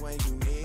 when you need